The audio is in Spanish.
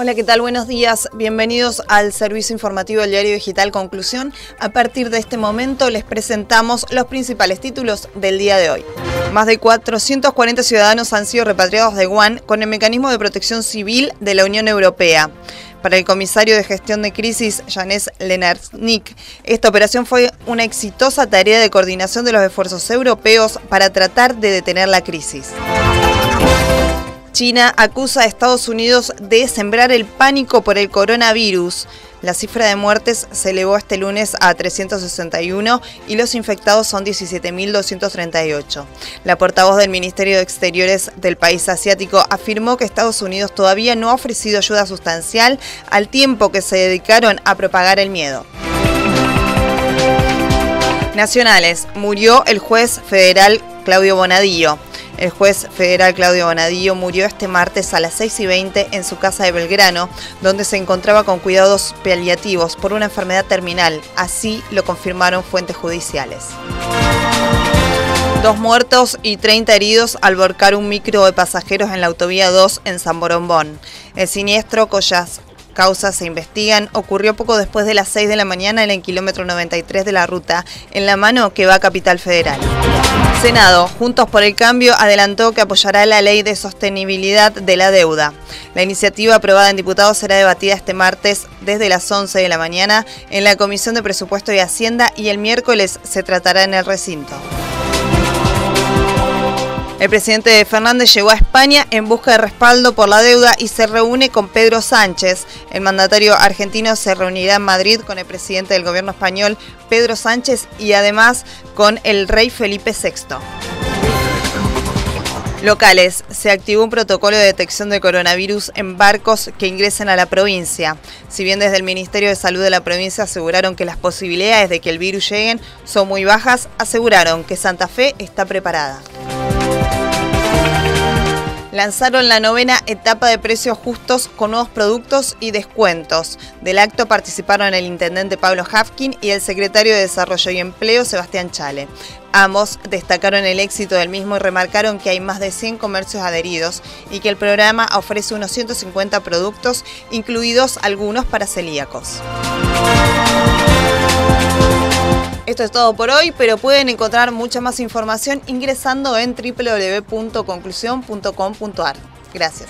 Hola, ¿qué tal? Buenos días. Bienvenidos al servicio informativo del diario digital Conclusión. A partir de este momento les presentamos los principales títulos del día de hoy. Más de 440 ciudadanos han sido repatriados de Guam con el mecanismo de protección civil de la Unión Europea. Para el comisario de gestión de crisis, Janes Lenarnik, esta operación fue una exitosa tarea de coordinación de los esfuerzos europeos para tratar de detener la crisis. China acusa a Estados Unidos de sembrar el pánico por el coronavirus. La cifra de muertes se elevó este lunes a 361 y los infectados son 17.238. La portavoz del Ministerio de Exteriores del país asiático afirmó que Estados Unidos todavía no ha ofrecido ayuda sustancial al tiempo que se dedicaron a propagar el miedo. Nacionales. Murió el juez federal Claudio Bonadillo. El juez federal Claudio Bonadillo murió este martes a las 6 y 20 en su casa de Belgrano, donde se encontraba con cuidados paliativos por una enfermedad terminal. Así lo confirmaron fuentes judiciales. Dos muertos y 30 heridos al volcar un micro de pasajeros en la autovía 2 en San Borombón. El siniestro, cuyas causas se investigan, ocurrió poco después de las 6 de la mañana en el kilómetro 93 de la ruta, en la mano que va a Capital Federal. Senado, Juntos por el Cambio, adelantó que apoyará la ley de sostenibilidad de la deuda. La iniciativa aprobada en diputados será debatida este martes desde las 11 de la mañana en la Comisión de Presupuesto y Hacienda y el miércoles se tratará en el recinto. El presidente Fernández llegó a España en busca de respaldo por la deuda y se reúne con Pedro Sánchez. El mandatario argentino se reunirá en Madrid con el presidente del gobierno español, Pedro Sánchez, y además con el rey Felipe VI. Locales. Se activó un protocolo de detección de coronavirus en barcos que ingresen a la provincia. Si bien desde el Ministerio de Salud de la provincia aseguraron que las posibilidades de que el virus lleguen son muy bajas, aseguraron que Santa Fe está preparada lanzaron la novena etapa de precios justos con nuevos productos y descuentos. Del acto participaron el intendente Pablo Hafkin y el secretario de Desarrollo y Empleo Sebastián Chale. Ambos destacaron el éxito del mismo y remarcaron que hay más de 100 comercios adheridos y que el programa ofrece unos 150 productos, incluidos algunos para celíacos. Esto es todo por hoy, pero pueden encontrar mucha más información ingresando en www.conclusión.com.ar. Gracias.